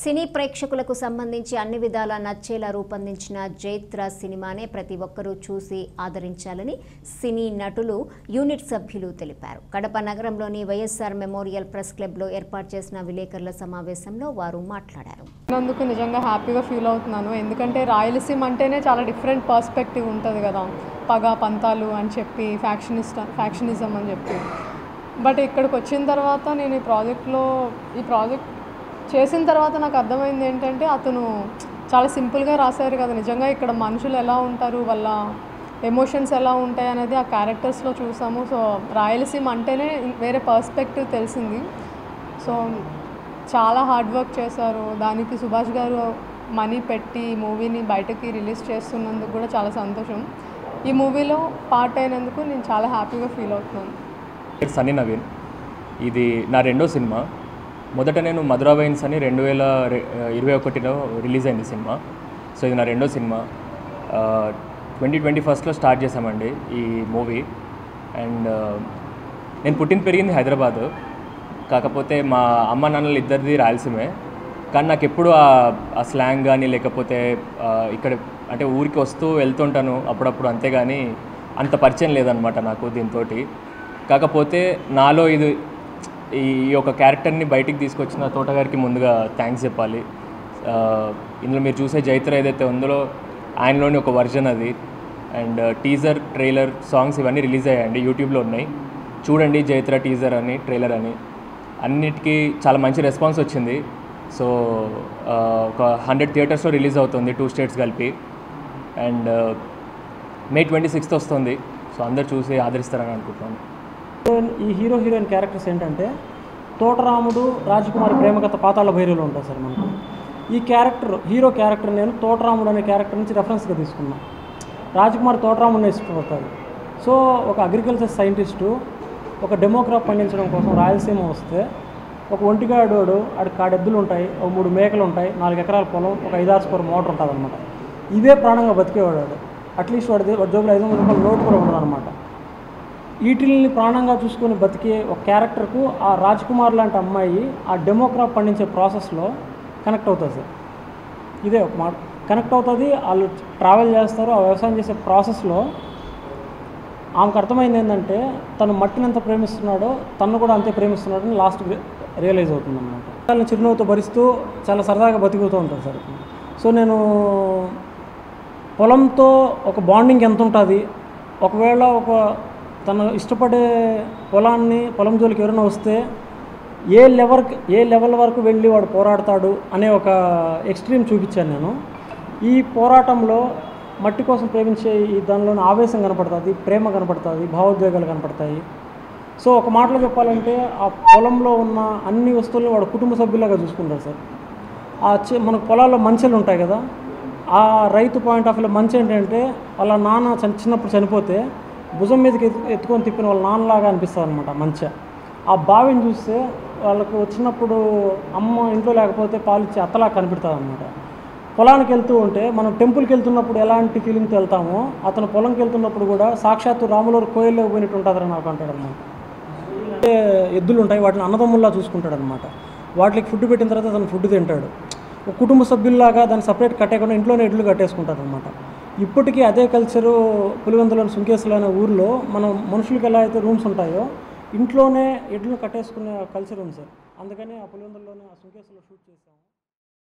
సినీ ప్రేక్షకులకు సంబంధించి అన్ని విధాలా నచ్చేలా రూపొందించిన జైత్ర సినిమానే ప్రతి ఒక్కరూ చూసి ఆదరించాలని సినీ నటులు యూనిట్ సభ్యులు తెలిపారు. కడప నగరంలోని వైఎస్ఆర్ మెమోరియల్ ప్రెస్ క్లబ్లో ఏర్పాటు చేసిన విలేకరుల సమావేశంలో వారు మాట్లాడారు. అందుకు నిజంగా హ్యాపీగా ఫీల్ అవుతున్నాను. ఎందుకంటే రాయలసీమ అంటేనే చాలా డిఫరెంట్ పర్స్పెక్టివ్ ఉంటుంది కదా. పగ పంతాలు అని చెప్పి ఫ్యాక్షనిస్ట్ ఫ్యాక్షనిజం అని చెప్పి. బట్ ఇక్కడికి వచ్చిన తర్వాత నేను ఈ ప్రాజెక్ట్లో ఈ ప్రాజెక్ట్ చేసిన తర్వాత నాకు అర్థమైంది ఏంటంటే అతను చాలా సింపుల్గా రాశారు కదా. నిజంగా ఇక్కడ మనుషులు ఎలా ఉంటారు వాళ్ళ ఎమోషన్స్ ఎలా ఉంటాయి అనేది ఆ క్యారెక్టర్స్లో చూసాము. సో రాయలసీమ అంటేనే వేరే పర్స్పెక్టివ్ తెలిసింది. సో చాలా హార్డ్ వర్క్ చేశారు. దానికి సుభాష్ గారు మనీ పెట్టి మూవీని బయటకి రిలీజ్ చేస్తున్నందుకు కూడా చాలా సంతోషం. ఈ మూవీలో పార్ట్ అయినందుకు నేను చాలా హ్యాపీగా ఫీల్ అవుతున్నాను. సన్నీ నవీన్ ఇది నా రెండో సినిమా. మొదట నేను మధురా వైన్స్ అని రెండు వేల ఇరవై ఒకటిలో రిలీజ్ అయింది సినిమా. సో ఇది నా రెండో సినిమా. ట్వంటీ ట్వంటీ ఫస్ట్లో స్టార్ట్ చేశామండి ఈ మూవీ. అండ్ నేను పుట్టిన పెరిగింది హైదరాబాద్. కాకపోతే మా అమ్మ నాన్నలు ఇద్దరిది రాయలసీమే. కానీ నాకు ఎప్పుడు ఆ- ఆ స్లాంగ్ కానీ లేకపోతే ఇక్కడ అంటే ఊరికి వస్తూ వెళ్తుంటాను అప్పుడప్పుడు అంతేగాని అంత పరిచయం లేదనమాట నాకు దీంతో కాకపోతే నాలో ఇది ఈ యొక్క క్యారెక్టర్ని బయటికి తీసుకొచ్చిన తోటగారికి ముందుగా థ్యాంక్స్ చెప్పాలి. ఇందులో మీరు చూసే జైత్ర ఏదైతే ఉందో ఆయనలోని ఒక వర్జన్ అది. అండ్ టీజర్ ట్రైలర్ సాంగ్స్ ఇవన్నీ రిలీజ్ అయ్యాయండి యూట్యూబ్లో ఉన్నాయి. చూడండి జైత్ర టీజర్ అని ట్రైలర్ అని. అన్నిటికీ చాలా మంచి రెస్పాన్స్ వచ్చింది. సో ఒక హండ్రెడ్ థియేటర్స్లో రిలీజ్ అవుతుంది టూ స్టేట్స్ కలిపి. And uh, May twenty sixth వస్తుంది. సో అందరు చూసి ఆదరిస్తారని అనుకుంటున్నాను. ఈ హీరో హీరోయిన్ క్యారెక్టర్స్ ఏంటంటే తోటరాముడు రాజకుమారి ప్రేమకథ పాతాళ భైరవులు ఉంటాయి సార్ మనకు. ఈ క్యారెక్టర్ హీరో క్యారెక్టర్ నేను తోటరాముడు అనే క్యారెక్టర్ నుంచి రెఫరెన్స్గా తీసుకున్నా. రాజకుమారి తోటరాముడిని ఇష్టపడతాడు సో ఒక అగ్రికల్చర్ సైంటిస్టు ఒక డెమోక్రాప్ పండించడం కోసం రాయలసీమ వస్తే ఒక ఒంటిగాడోడు ఆడి కాడెద్దులు ఉంటాయి ఒక మూడు మేకలు ఉంటాయి నాలుగు ఎకరాల పొలం ఒక ఐదారు స్కోర్ మోటార్ ఉంటుంది అనమాట ఇవే ప్రాణంగా బతికేవాడు వాడు. అట్లీస్ట్ వాడి వాడి జోబులు ఐదు వందల రూపాయలు నోటు కూడా ఉండదు అనమాట వీటిల్ని ప్రాణంగా చూసుకొని బతికే ఒక క్యారెక్టర్కు ఆ రాజ్ కుమార్ లాంటి అమ్మాయి ఆ డెమోక్రాప్ పండించే ప్రాసెస్లో కనెక్ట్ అవుతుంది. సార్ ఇదే ఒక మాట కనెక్ట్ అవుతుంది వాళ్ళు ట్రావెల్ చేస్తారు ఆ వ్యవసాయం చేసే ప్రాసెస్లో ఆమెకు అర్థమైంది ఏంటంటే తను మట్టిని ఎంత ప్రేమిస్తున్నాడో తను కూడా అంతే ప్రేమిస్తున్నాడని లాస్ట్ రియలైజ్ అవుతుంది అనమాట వాళ్ళని చిరునవ్వుతో భరిస్తూ చాలా సరదాగా బతికుతూ ఉంటుంది సార్. సో నేను పొలంతో ఒక బాండింగ్ ఎంత ఉంటుంది ఒకవేళ ఒక తను ఇష్టపడే పొలాన్ని పొలం జోలికి ఎవరైనా వస్తే ఏ లెవెల్ ఏ లెవెల్ వరకు వెళ్ళి వాడు పోరాడతాడు అనే ఒక ఎక్స్ట్రీమ్ చూపించాను నేను. ఈ పోరాటంలో మట్టి కోసం ప్రేమించే ఈ దానిలోని ఆవేశం కనపడుతుంది ప్రేమ కనపడుతుంది భావోద్వేగాలు కనపడతాయి. సో ఒక మాటలో చెప్పాలంటే ఆ పొలంలో ఉన్న అన్ని వస్తువులను వాడు కుటుంబ సభ్యులాగా చూసుకుంటారు సార్. ఆ చి- మనకు పొలాల్లో మంచెలు ఉంటాయి కదా ఆ రైతు పాయింట్ ఆఫ్ వ్యూలో మంచి ఏంటంటే వాళ్ళ నాన్న చిన్నప్పుడు చనిపోతే భుజం మీదకి ఎత్తుకొని తిప్పిన వాళ్ళ నాన్నలాగా అనిపిస్తుంది అనమాట మంచిగా. ఆ బావిని చూస్తే వాళ్ళకు వచ్చినప్పుడు అమ్మ ఇంట్లో లేకపోతే పాలిచ్చే అత్తలా కనిపెడతారు అనమాట పొలానికి వెళ్తూ ఉంటే మనం టెంపుల్కి వెళ్తున్నప్పుడు ఎలాంటి ఫీలింగ్తో వెళ్తామో అతను పొలంకి వెళ్తున్నప్పుడు కూడా సాక్షాత్తు రాములూరు కోయిల్లో పోయినట్టు ఉంటుందని నాకు అంటాడు అనమాట ఎద్దులు ఉంటాయి వాటిని అన్నదమ్ముల్లా చూసుకుంటాడు అనమాట వాటికి ఫుడ్ పెట్టిన తర్వాత అతను ఫుడ్ తింటాడు. ఒక కుటుంబ సభ్యుల్లాగా దాన్ని సపరేట్ కట్టేయకుండా ఇంట్లోనే ఎడ్లు కట్టేసుకుంటారు అనమాట ఇప్పటికీ అదే కల్చరు పులివెందులోని సుంకేసులు అనే ఊర్లో మనం మనుషులకి ఎలా అయితే రూమ్స్ ఉంటాయో ఇంట్లోనే ఎడ్లు కట్టేసుకునే కల్చర్ ఉంది సార్. అందుకని ఆ పులివెందుల్లోనే ఆ సుంకేసులో షూట్ చేశాము.